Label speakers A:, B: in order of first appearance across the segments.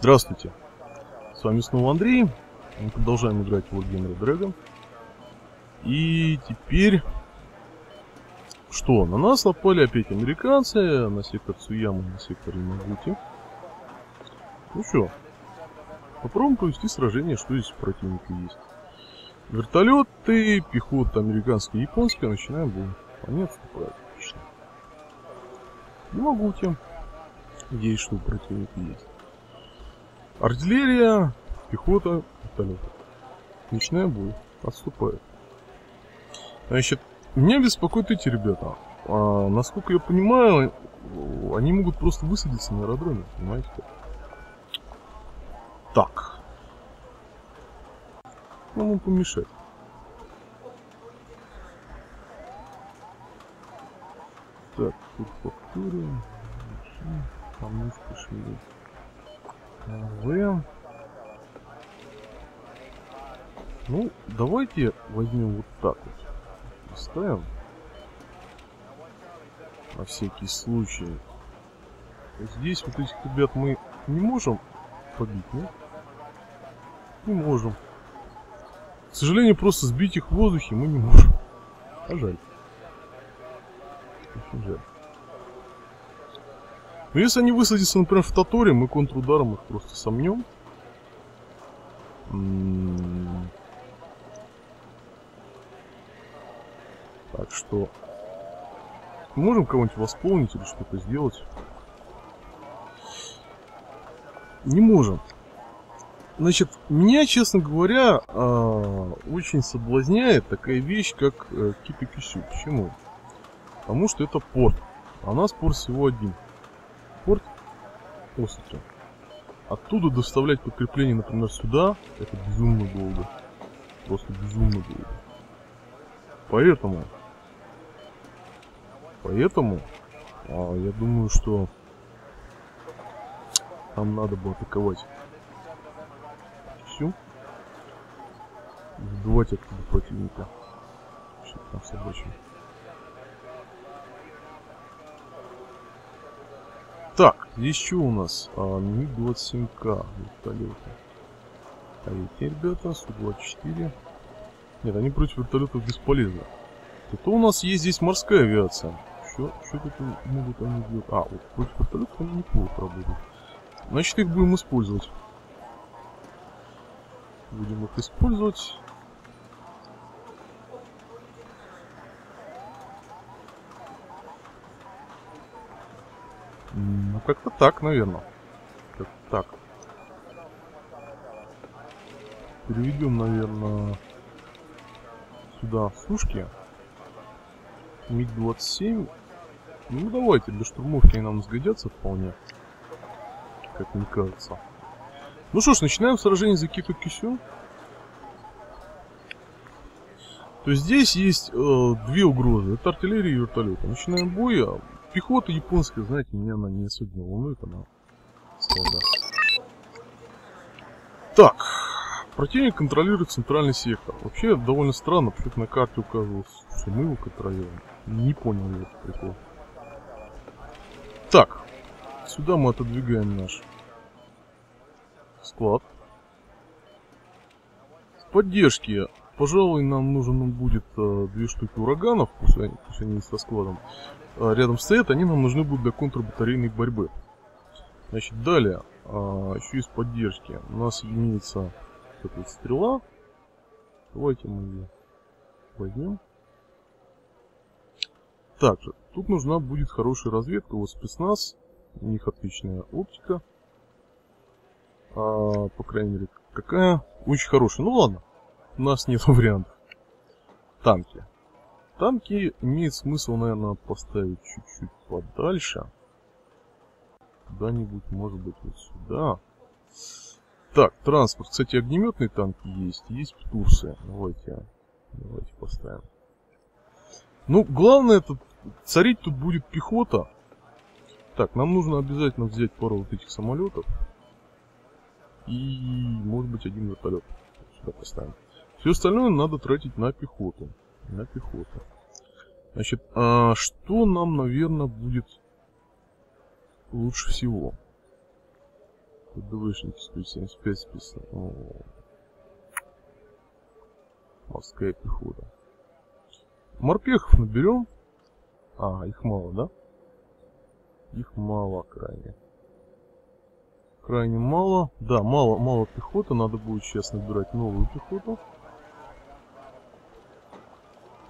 A: Здравствуйте, с вами снова Андрей, мы продолжаем играть в Warhammer Dragon. И теперь... Что, на нас напали опять американцы, на сектор Цуямы, на сектор Имагути. Ну что, попробуем провести сражение, что здесь противника есть. Вертолеты, пехота американская и японская, начинаем бой. Они отступают, отлично. Имагути, где есть что противника есть. Артиллерия, пехота, вертолеты. Начинаем бой. Отступает. Значит, меня беспокоят эти ребята. А, насколько я понимаю, они могут просто высадиться на аэродроме, понимаете? Так. Нам помешать. Так, тут повторим. Помножка шли. В. Ну, давайте возьмем вот так вот. Поставим. На всякий случай. Здесь вот этих ребят мы не можем побить, нет? Не можем. К сожалению, просто сбить их в воздухе мы не можем. А жаль. Очень жаль. Но ну, если они высадятся, например, в Таторе, мы контрударом их просто сомнем. Так что... Можем кого-нибудь восполнить или что-то сделать? Не можем. Значит, меня, честно говоря, а, очень соблазняет такая вещь, как э, Кипи-Кисю. Почему? Потому что это порт. А у нас порт всего один Осаки. Оттуда доставлять подкрепление, например, сюда, это безумно долго. Просто безумно долго. Поэтому, поэтому, а, я думаю, что нам надо было атаковать всю. Сбивать оттуда противника. Что там собачьим. Так, здесь что у нас? А, МиГ-27К вертолеты. А эти ребята, Су-24. Нет, они против вертолетов бесполезны. Это у нас есть здесь морская авиация. Что, что тут могут они делать? А, вот против вертолетов они неплохо работают. Значит, их будем использовать. Будем их использовать. Ну, как-то так, наверное. Как-то так. Переведем, наверное, сюда сушки. МиГ-27. Ну, давайте, для штурмовки они нам сгодятся вполне. Как мне кажется. Ну что ж, начинаем сражение за Киту Кисю. То есть здесь есть э, две угрозы. Это артиллерия и вертолет. Начинаем бой. А Пехота японская, знаете, меня она не особенно волнует, она слабо. Так, противник контролирует центральный сектор. Вообще довольно странно, почему на карте указывалось, что мы его контролируем. Не понял я этот прикол. Так, сюда мы отодвигаем наш склад. С поддержки, пожалуй, нам нужен будет э, две штуки ураганов, пусть они, пусть они со складом. А, рядом стоят, они нам нужны будут для контрбатарейной борьбы. Значит, далее, а, еще из поддержки. У нас имеется вот эта стрела. Давайте мы ее возьмем. Также, тут нужна будет хорошая разведка. Вот спецназ, у них отличная оптика. А, по крайней мере, какая? Очень хорошая. Ну ладно, у нас нет вариантов. Танки. Танки имеет смысл, наверное, поставить чуть-чуть подальше. Куда-нибудь, может быть, вот сюда. Так, транспорт. Кстати, огнеметные танки есть. Есть Турции. Давайте, давайте поставим. Ну, главное, это царить тут будет пехота. Так, нам нужно обязательно взять пару вот этих самолетов. И, может быть, один вертолет. Сюда поставим. Все остальное надо тратить на пехоту на пехоту. Значит, а что нам, наверное, будет лучше всего? ДВшники 175 списано. О, морская пехота. Морпехов наберем. А, их мало, да? Их мало крайне. Крайне мало. Да, мало, мало пехоты. Надо будет сейчас набирать новую пехоту.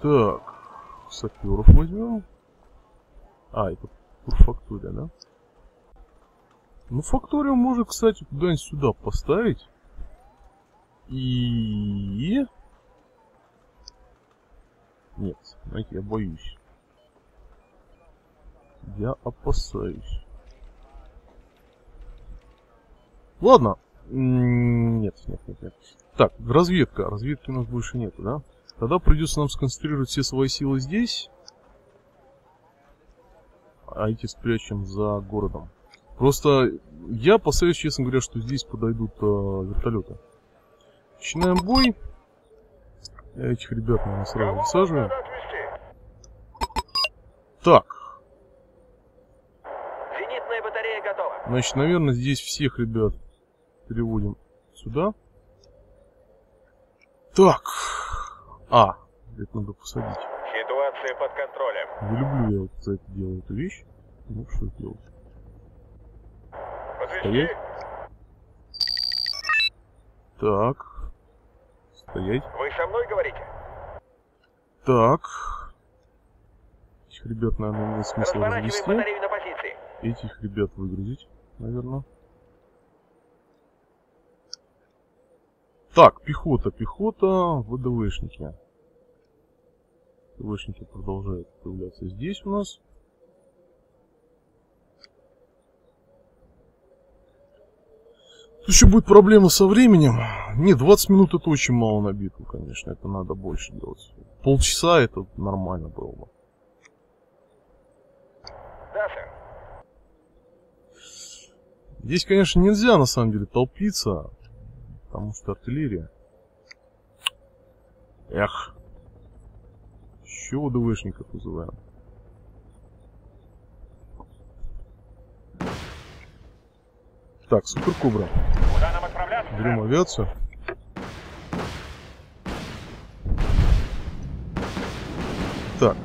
A: Так. Саперов возьмем. А, это фактория, да? Ну, факторию можно, кстати, куда-нибудь сюда поставить. И... Нет, знаете, я боюсь. Я опасаюсь. Ладно. Нет, нет, нет, нет. Так, разведка. Разведки у нас больше нету, да? Тогда придется нам сконцентрировать все свои силы здесь. А эти спрячем за городом. Просто я опасаюсь, честно говоря, что здесь подойдут э, вертолеты. Начинаем бой. Этих ребят, наверное, сразу высаживаем. Так, Значит, наверное, здесь всех ребят переводим сюда. Так. А, это надо посадить.
B: Ситуация под контролем.
A: Не люблю я вот за это делаю эту вещь. Ну, что делать?
B: Подвести?
A: Стоять. Так. Стоять.
B: Вы со мной говорите?
A: Так. Этих ребят, наверное, нет смысла
B: Разворачиваем
A: развести.
B: батарею на позиции.
A: Этих ребят выгрузить, наверное. Так, пехота, пехота, ВДВшники. ВДВшники продолжают появляться здесь у нас. Еще будет проблема со временем. Не, 20 минут это очень мало на битву, конечно. Это надо больше делать. Полчаса это нормально было бы. Здесь, конечно, нельзя на самом деле толпиться, потому что артиллерия. Эх. Еще ВДВшников вызываем. Так, Супер Кобра.
B: Куда нам отправляться?
A: Берем авиацию. Так.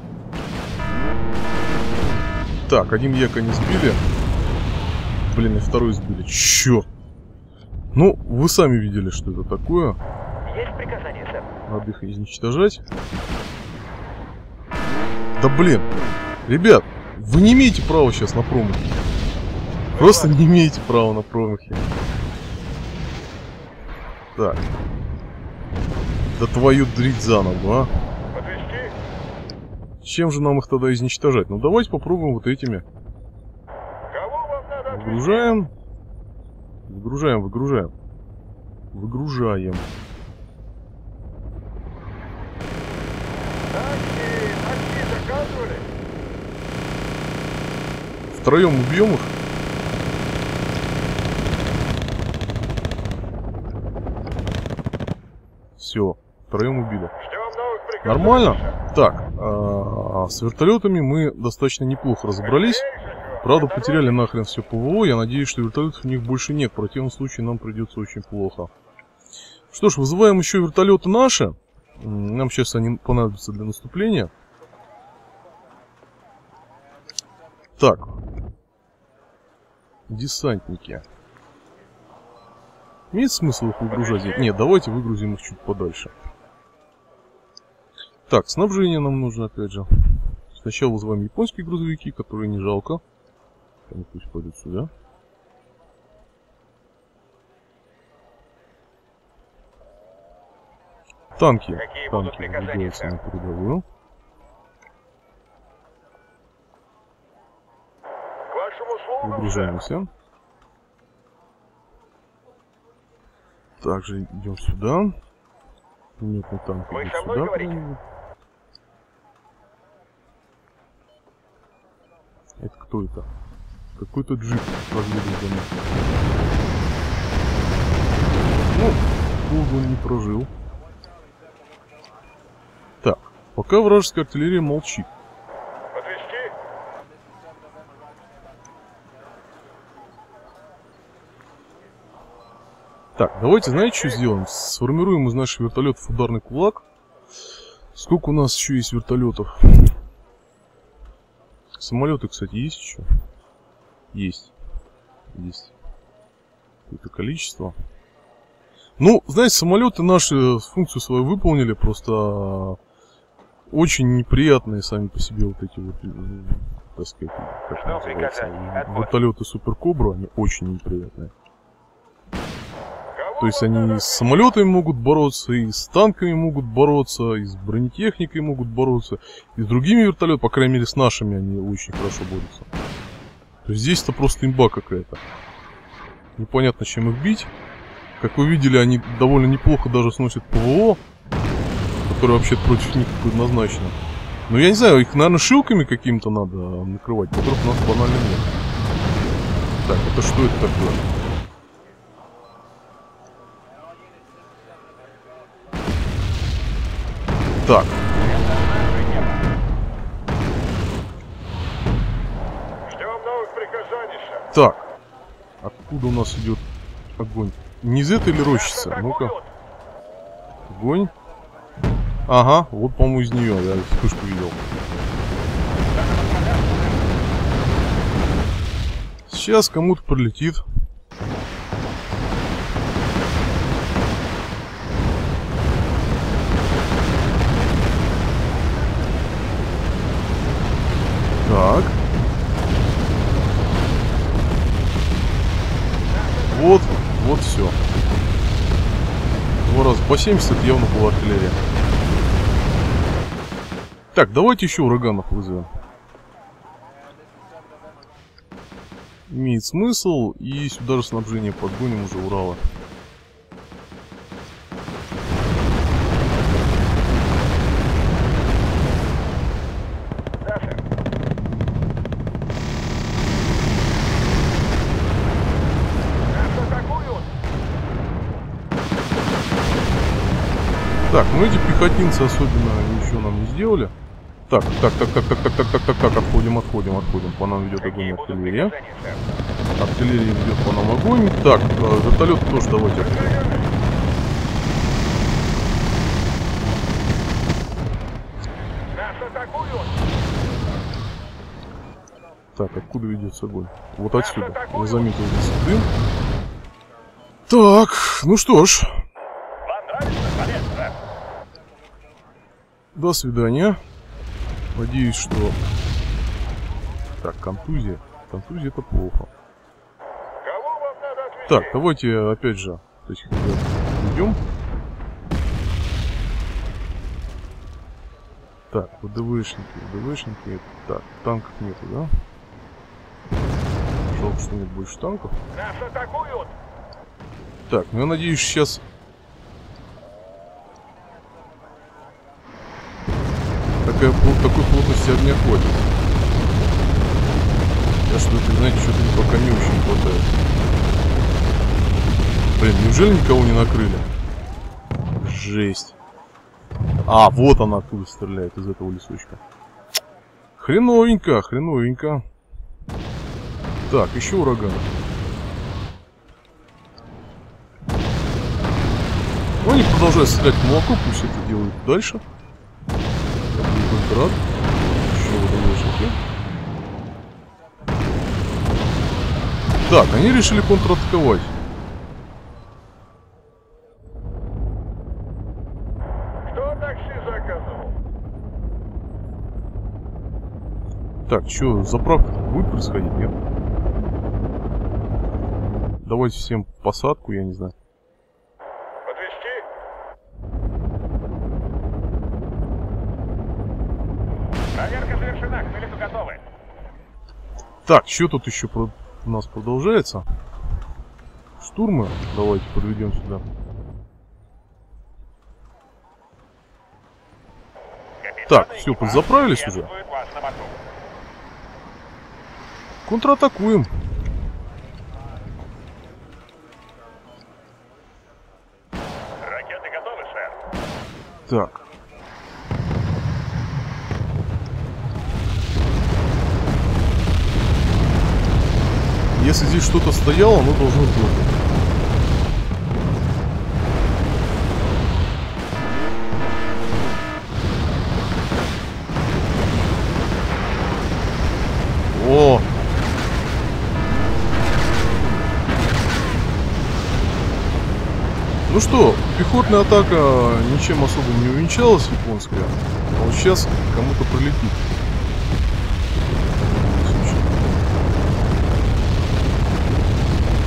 A: Так, один Ека не сбили. Блин, и второй сбили. Черт. Ну, вы сами видели, что это такое.
B: Есть приказание, сэр.
A: Надо их изничтожать. Да блин. Ребят, вы не имеете права сейчас на промахи. Просто не имеете права на промахи. Так. Да твою дрить заново, а. Чем же нам их тогда изничтожать? Ну давайте попробуем вот этими. Выгружаем. Выгружаем, выгружаем. Выгружаем.
B: Такси, такси заказывали?
A: Втроем убьем их. Все, втроем убили. Нормально? Так, а, с вертолетами мы достаточно неплохо разобрались. Правда, потеряли нахрен все ПВО. Я надеюсь, что вертолетов у них больше нет. В противном случае нам придется очень плохо. Что ж, вызываем еще вертолеты наши. Нам сейчас они понадобятся для наступления. Так. Десантники. Имеет смысл их выгружать? Нет, давайте выгрузим их чуть подальше. Так, снабжение нам нужно опять же. Сначала вызываем японские грузовики, которые не жалко. Они пусть пойдут сюда. Танки.
B: Какие
A: Танки выдвигаются на передовую. Выгружаемся. Также идем сюда. Минутный танк
B: Вы
A: идет
B: со мной
A: сюда.
B: говорите?
A: Это кто это? Какой-то джип проедет за нами. Ну, долго он не прожил. Так, пока вражеская артиллерия молчит. Так, давайте, знаете, что сделаем? Сформируем из наших вертолетов ударный кулак. Сколько у нас еще есть вертолетов? Самолеты, кстати, есть еще? Есть. Есть. Какое-то количество. Ну, знаете, самолеты наши функцию свою выполнили, просто очень неприятные сами по себе вот эти вот, э, так сказать, как называется, вертолеты Супер Кобра, они очень неприятные. То есть они с самолетами могут бороться, и с танками могут бороться, и с бронетехникой могут бороться, и с другими вертолетами, по крайней мере, с нашими они очень хорошо борются. То есть здесь-то просто имба какая-то. Непонятно, чем их бить. Как вы видели, они довольно неплохо даже сносят ПВО, которое вообще против них предназначено. Но я не знаю, их, наверное, шилками какими-то надо накрывать, которых у нас банально нет. Так, это что это такое? Откуда у нас идет огонь? Не из этой ли рощицы? Ну-ка, огонь. Ага, вот, по-моему, из нее, я вспышку видел. Сейчас кому-то прилетит. Так. Вот, вот все. Два раза по 70 это явно была артиллерия. Так, давайте еще ураганов вызовем. Имеет смысл, и сюда же снабжение подгоним уже Урала. Так, ну эти пехотинцы особенно ничего нам не сделали. Так, так, так, так, так, так, так, так, так, так, отходим, отходим, отходим. По нам ведет огонь артиллерия. Артиллерия ведет по нам огонь. Так, э, вертолет тоже давайте. Так, откуда ведется огонь? Вот отсюда. Я заметил здесь дым. Так, ну что ж,
B: Вам нравится полет, сэр?
A: До свидания. Надеюсь, что... Так, контузия. Контузия это плохо. Так, давайте опять же, то есть идем. Так, ВДВшники, ВДВшники. Так, танков нету, да? Жалко, что нет больше танков.
B: Нас атакуют.
A: Так, ну я надеюсь, сейчас... Такая, пл- такой плотности огня хватит. Я что-то, знаете, что-то пока не очень хватает. Блин, неужели никого не накрыли? Жесть. А, вот она оттуда стреляет, из этого лесочка. Хреновенько, хреновенько. Так, еще ураган. Ну, они продолжают стрелять в молоко, пусть это делают дальше. Только рад. Еще ВДВшники. Так, они решили контратаковать.
B: Кто такси заказывал?
A: Так, что, заправка будет происходить, нет? Давайте всем посадку, я не знаю.
B: Подвести? Проверка завершена. К вылету готовы.
A: Так, что тут еще про- у нас продолжается? Штурмы. Давайте подведем сюда. Так,
B: экипаж
A: подзаправились уже? Контратакуем. Так. Если здесь что-то стояло, оно должно сдохнуть. О! Ну что, пехотная атака ничем особо не увенчалась японская. А вот сейчас кому-то прилетит.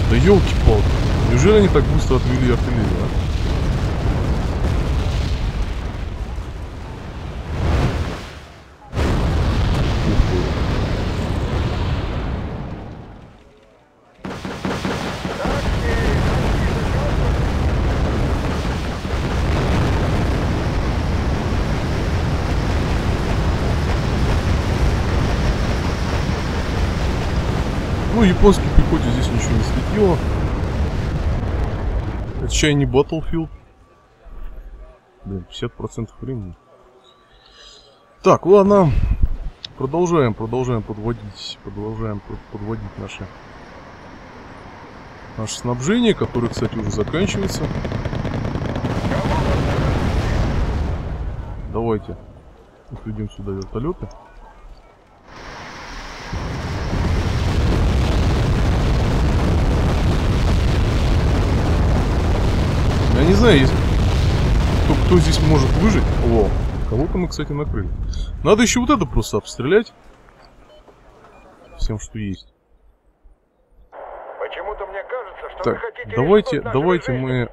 A: Да елки-палки. Неужели они так быстро отвели артиллерию, а? Ух пехоте здесь ничего не светило. Это чай не Battlefield. Блин, 50% времени. Так, ладно. Продолжаем, продолжаем подводить, продолжаем под- подводить наше, наше снабжение, которое, кстати, уже заканчивается. Давайте отведем сюда вертолеты. не знаю, кто, кто здесь может выжить. О, кого-то мы, кстати, накрыли. Надо еще вот это просто обстрелять. Всем, что есть.
B: Кажется, что
A: так, давайте, давайте
B: жизнь.
A: мы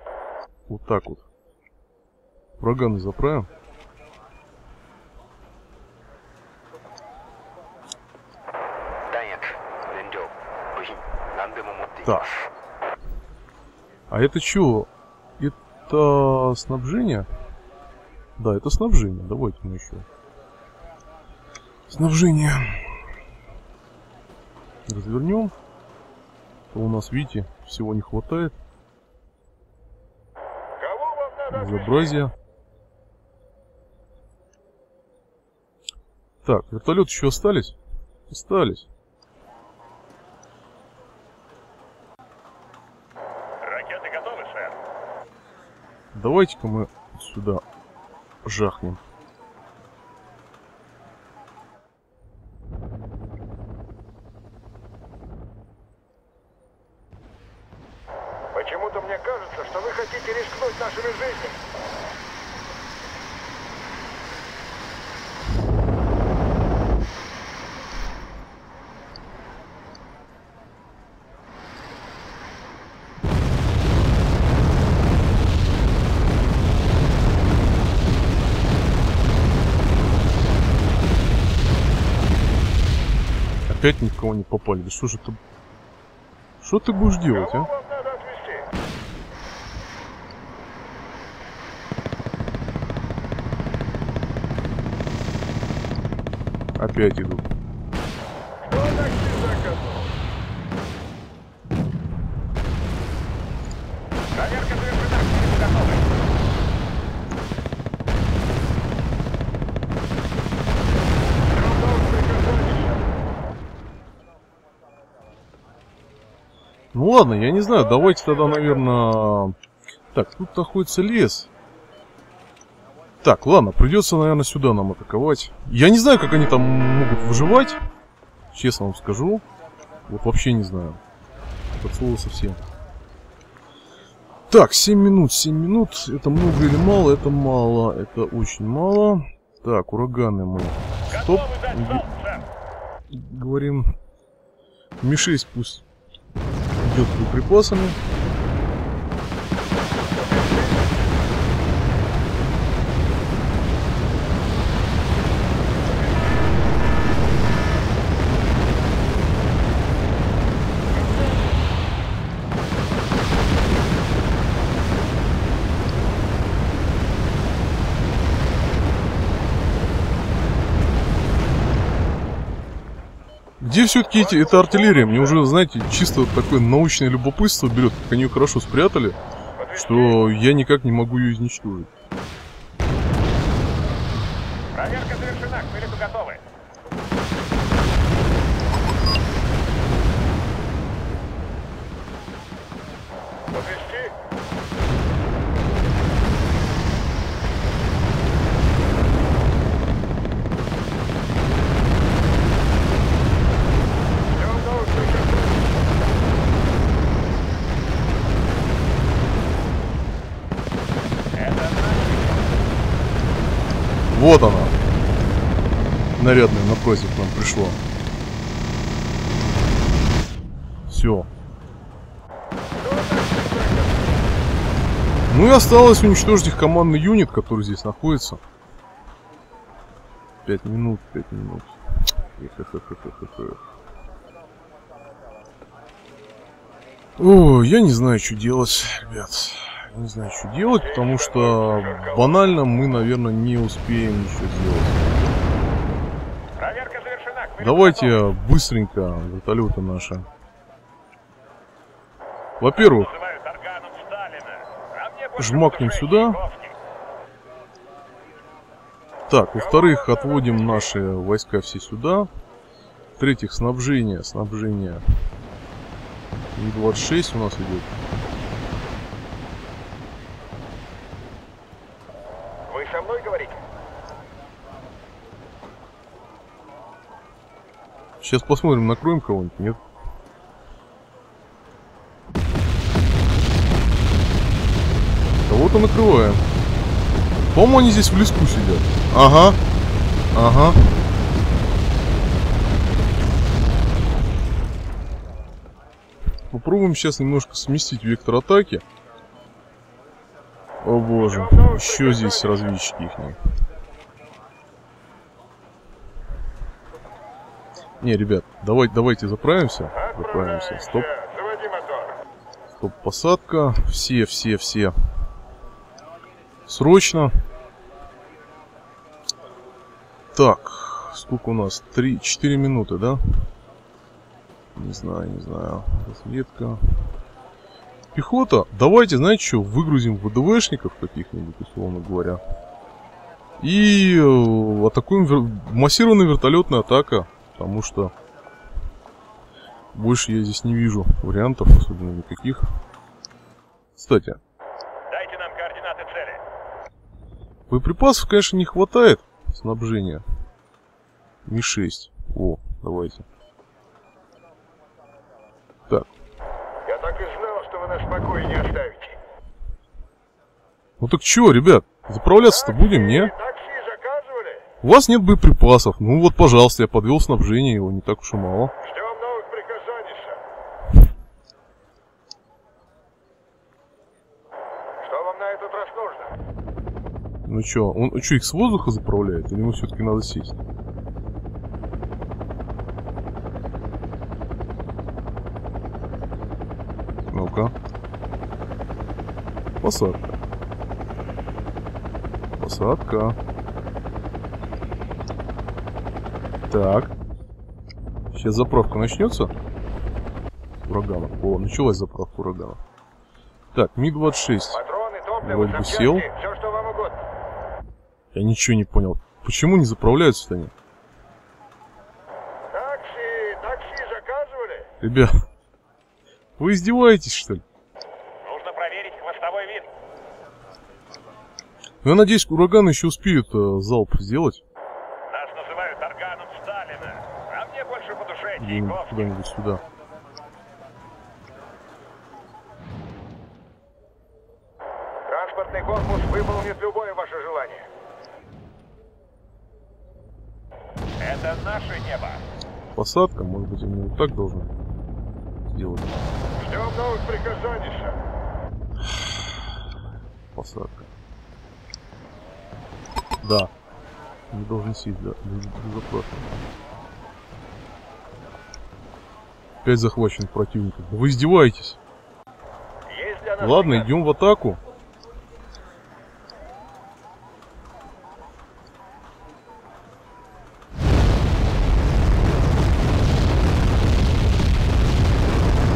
A: вот так вот проганы заправим.
C: Так.
A: А это чего? Это снабжение? Да, это снабжение. Давайте мы еще. Снабжение. Развернем. То у нас, видите, всего не хватает. Безобразие. Так, вертолеты еще остались? Остались.
B: Ракеты готовы, сэр.
A: Давайте-ка мы сюда жахнем.
B: Почему-то мне кажется, что вы хотите рискнуть нашими жизнями.
A: Опять никого не попали. Да что же ты... Что ты будешь делать, а? Опять идут.
B: Кто такси заказал? Проверка завершена. Вы готовы. Готов приказать.
A: Ну ладно, я не знаю, давайте тогда, наверное... Так, тут находится лес. Так, ладно, придется, наверное, сюда нам атаковать. Я не знаю, как они там могут выживать. Честно вам скажу. Вот вообще не знаю. От слова совсем. Так, 7 минут, 7 минут. Это много или мало? Это мало. Это очень мало. Так, ураганы мы. Стоп. Говорим. Ми-6 пусть идет припасами. Где все-таки эти, эта артиллерия? Мне уже, знаете, чисто такое научное любопытство берет, как они ее хорошо спрятали, что я никак не могу ее изничтожить
B: завершена. К вылету готовы. Подвести? Все готовы приказать.
A: Вот она. Нарядная напротив нам пришло. Все. Ну и осталось уничтожить их командный юнит, который здесь находится. Пять минут, пять минут. О, я не знаю, что делать, ребят. Не знаю, что делать, потому что банально мы, наверное, не успеем ничего.
B: К
A: Давайте быстренько вертолеты наши. Во-первых.
B: А
A: Жмакнем сюда. Так, во-вторых, отводим наши войска все сюда. В-третьих, снабжение, снабжение. И-26 у нас идет.
B: Вы со мной говорите?
A: Сейчас посмотрим, накроем кого-нибудь, нет? Кого-то накрываем. По-моему, они здесь в леску сидят. Ага. Ага. Попробуем сейчас немножко сместить вектор атаки. О боже. Еще здесь разведчики их. Не, ребят, давайте, давайте заправимся. Заправимся. Стоп. Стоп, посадка. Все, все, все. Срочно. Так, сколько у нас? Три, четыре минуты, да? Не знаю, не знаю. Разведка. Пехота. Давайте, знаете что, выгрузим ВДВшников каких-нибудь, условно говоря. И э, атакуем вер... массированная вертолетная атака. Потому что больше я здесь не вижу вариантов, особенно никаких. Кстати,
B: Дайте нам координаты цели.
A: боеприпасов, конечно, не хватает снабжения. Ми-6. О, давайте. Так,
B: Я так и знал, что вы нас в покое не оставите.
A: ну так чё, ребят, заправляться-то будем, не?
B: Заказывали?
A: У вас нет боеприпасов. Ну вот, пожалуйста, я подвел снабжение, его не так уж и мало.
B: Ждем новых приказаний, сэр. Что вам на этот раз нужно?
A: Ну чё, он что, их с воздуха заправляет? Или ему все-таки надо сесть? Ну-ка. Посадка. Посадка. Так. Сейчас заправка начнется. Ураганов. О, началась заправка ураганов. Так, Ми-26.
B: Патроны, топливо,
A: Вроде бы сел.
B: все, что вам угодно.
A: Я ничего не понял. Почему не заправляются они?
B: Такси, такси заказывали?
A: Ребят, вы издеваетесь, что ли?
B: Нужно проверить хвостовой вид.
A: Ну, я надеюсь, ураган еще успеет э, залп сделать.
B: Нас называют органом Сталина. А мне больше по душе
A: Где-нибудь куда-нибудь сюда.
B: Транспортный корпус выполнит любое ваше желание. Это наше небо.
A: Посадка, может быть, они вот так должны сделать.
B: Ждем новых приказаний, сэр.
A: Посадка. Да. Не должен сесть, да. Без- Безопасно. Опять захвачен противником. Вы издеваетесь? Ладно, идем в атаку.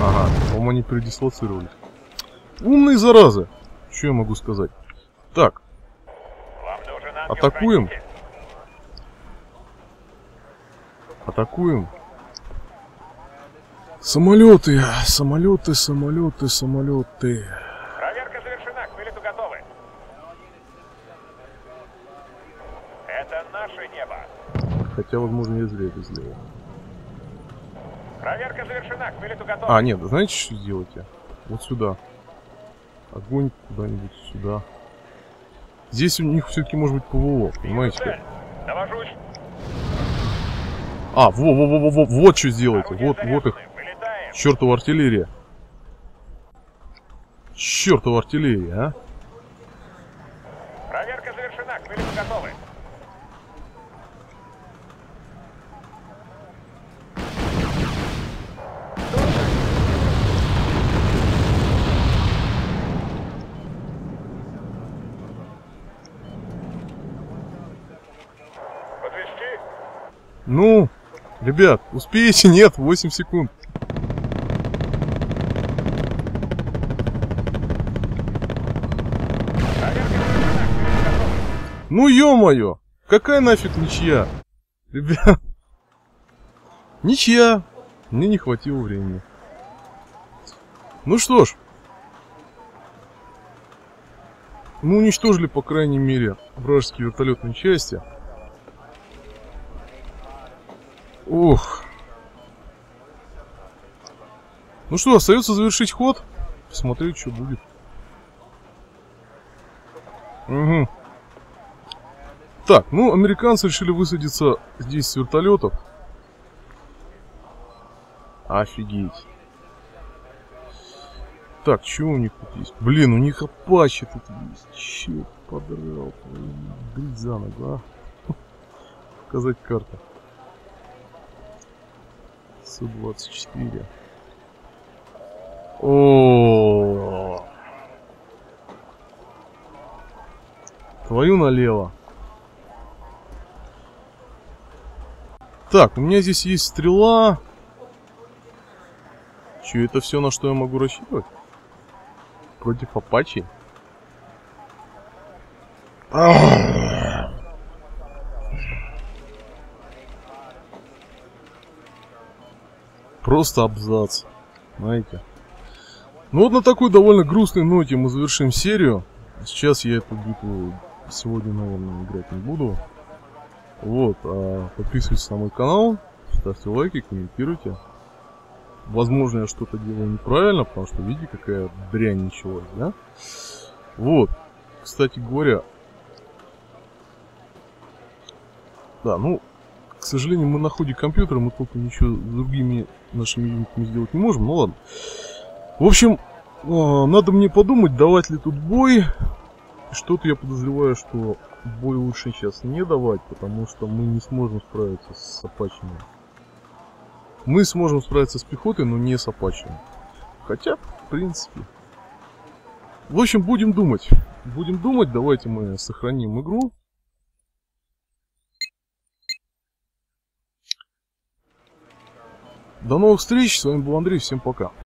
A: Ага, по-моему, они передислоцировались. Умные заразы! Что я могу сказать? Так, Атакуем? атакуем. Самолеты, самолеты, самолеты, самолеты.
B: Проверка завершена, к вылету готовы. Это наше небо.
A: Хотя, возможно, я зря это сделал.
B: Проверка завершена, к вылету готовы.
A: А, нет, знаете, что сделайте? Вот сюда. Огонь куда-нибудь сюда. Здесь у них все-таки может быть ПВО, понимаете как? А, во, во, во, во, во, вот что сделайте. Вот, вот их. Чертова артиллерия. Чертова артиллерия, а?
B: Проверка завершена. К вылету готовы.
A: Ну, ребят, успеете? Нет, 8 секунд.
B: Проверка завершена. К вылету готовы.
A: Ну ё-моё! Какая нафиг ничья? Ребят. Ничья. Мне не хватило времени. Ну что ж. Мы уничтожили, по крайней мере, вражеские вертолетные части. Ох. Ну что, остается завершить ход. Посмотреть, что будет. Угу. Так, ну, американцы решили высадиться здесь с вертолетов. Офигеть. Так, что у них тут есть? Блин, у них апачи тут есть. Черт подрал. Брить за ногу, а. Показать карту. Су-24. О, Твою налево. Так, у меня здесь есть стрела. Че, это все, на что я могу рассчитывать? Против Апачи? Просто абзац. Знаете? Ну вот на такой довольно грустной ноте мы завершим серию. Сейчас я эту битву сегодня, наверное, играть не буду. Вот, а подписывайтесь на мой канал, ставьте лайки, комментируйте. Возможно, я что-то делаю неправильно, потому что видите, какая дрянь началась, да? Вот, кстати говоря, да, ну, к сожалению, мы на ходе компьютера, мы только ничего с другими нашими юнитами сделать не можем, ну ладно. В общем, а, надо мне подумать, давать ли тут бой. Что-то я подозреваю, что бой лучше сейчас не давать, потому что мы не сможем справиться с апачами. Мы сможем справиться с пехотой, но не с апачами. Хотя, в принципе. В общем, будем думать. Будем думать, давайте мы сохраним игру. До новых встреч, с вами был Андрей, всем пока.